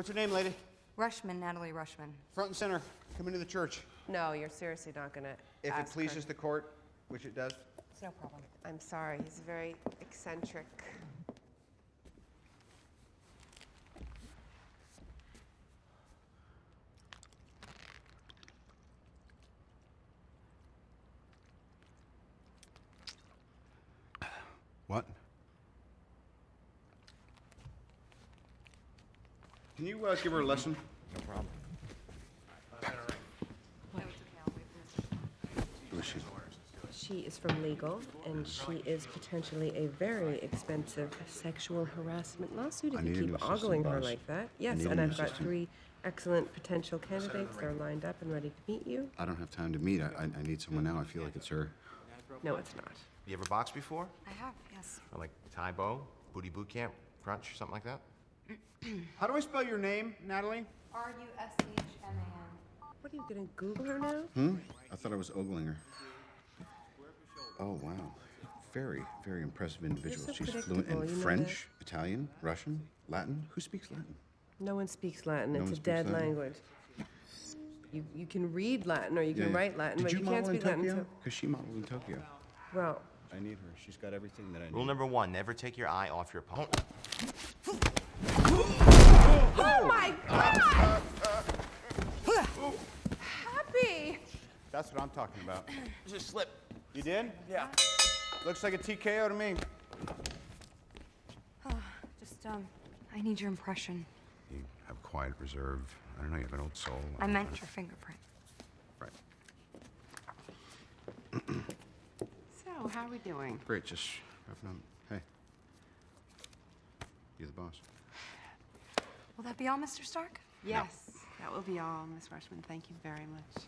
What's your name, lady? Rushman, Natalie Rushman. Front and center. Come into the church. No, you're seriously not gonna If it ask her. pleases the court, which it does. It's no problem. I'm sorry, he's very eccentric. What? Can you uh, give her a lesson? No problem. Who is she? She is from legal, and she is potentially a very expensive sexual harassment lawsuit I if you need a new keep ogling her boss. like that. Yes, and I've got three excellent potential candidates. They're lined up and ready to meet you. I don't have time to meet. I, I, I need someone now. I feel like it's her. No, it's not. You ever boxed before? I have, yes. Or like Tae Bo, Booty Boot Camp, Crunch, something like that? How do I spell your name, Natalie? R U S H M A N. What are you gonna Google her now? Hmm? I thought I was ogling her. Oh, wow. Very, very impressive individual. so She's fluent in you know French, Italian, Russian, Latin. Who speaks Latin? No one speaks Latin. No it's a dead Latin? language. You you can read Latin or you can Yeah, yeah. write Latin, Did but you, you, can't speak in Latin. Tokyo? So, Because she modeled in Tokyo. well, I need her. She's got everything that I need. Rule number one, never take your eye off your opponent. oh my God! Happy. That's what I'm talking about. Just slip. You did? Yeah. Looks like a TKO to me. Just, um, I need your impression. You have quiet reserve. I don't know. You have an old soul. I meant your fingerprint. Right. So, how are we doing? Great. Just wrapping up. Hey. You're the boss. Will that be all, Mr. Stark? Yes, that will be all, Miss Rushman. Thank you very much.